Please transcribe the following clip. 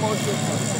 motion.